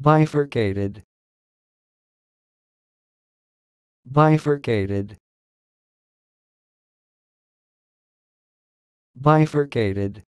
bifurcated. Bifurcated. Bifurcated.